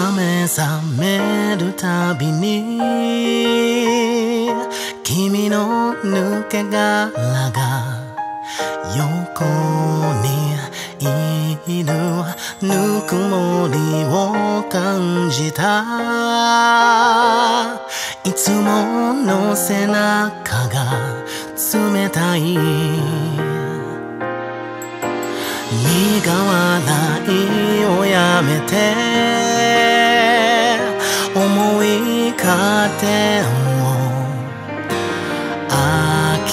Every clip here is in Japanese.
目覚めるたびに君の抜け殻が横にいるぬくもりを感じた。いつもの背中が冷たい苦笑いをやめて。カーテンを開け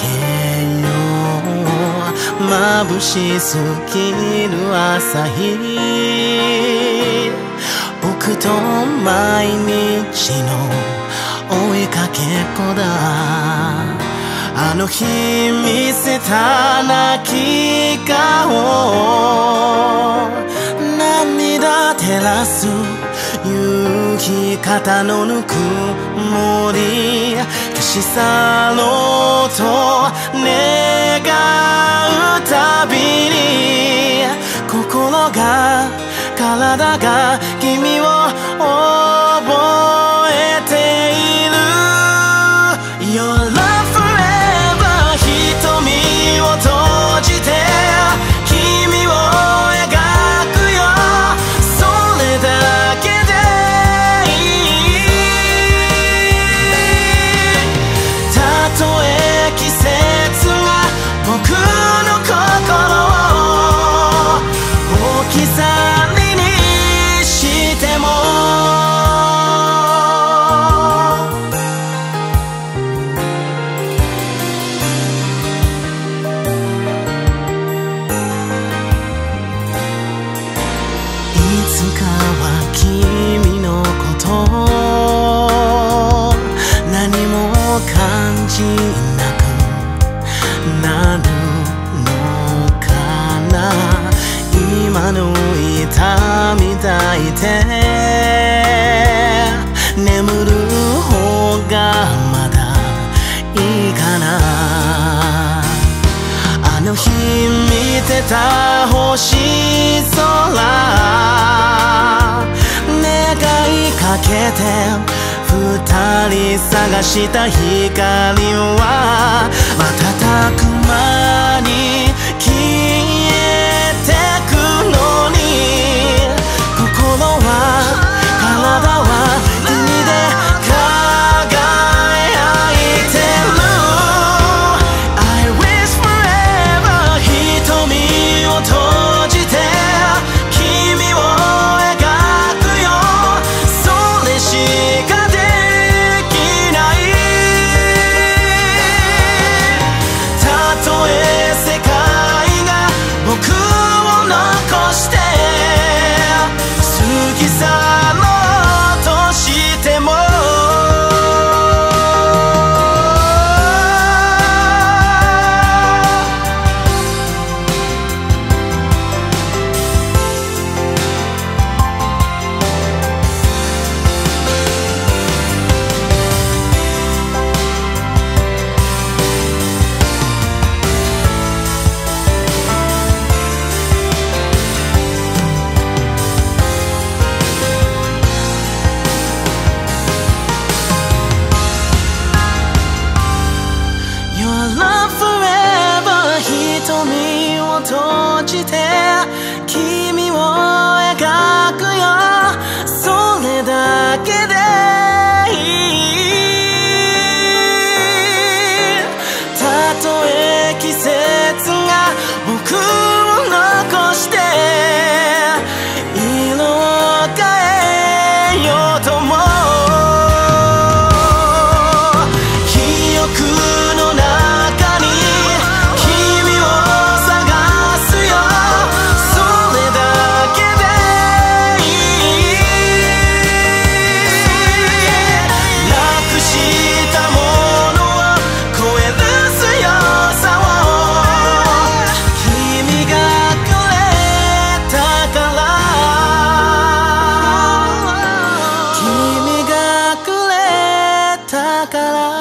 よう。眩しすぎる朝日。僕と毎日の追いかけっこだ。あの日見せた泣き顔。涙照らす。夕日肩のぬくもり消し去ろうと願うたびに心が体がいて。眠る方がまだいいかな。あの日見てた星空。願いかけて二人探した光は瞬く間に閉じて君を描くよ。それだけでいい。たとえ季節が僕から